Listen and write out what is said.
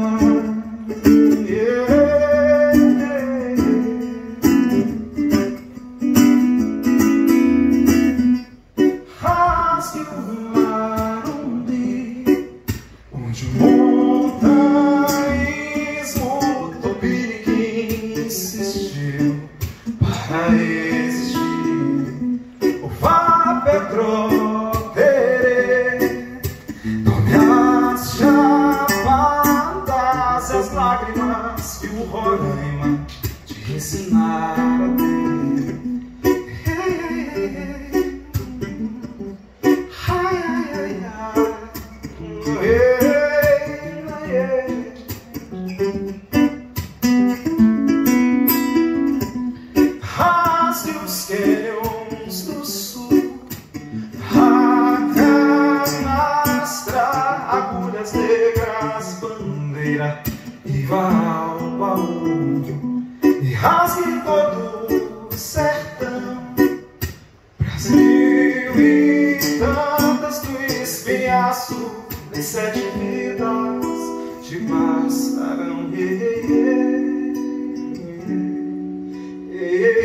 de lágrimas que o Roraima te ensinara a ter. Ei, ei, ei, Rasgue os teus do sul, a canastra, agulhas bandeira viva ao baú e rasgue todo o sertão. Brasil e tantas do espinhaço, nem sete vidas te bastarão. Yeah, yeah, yeah.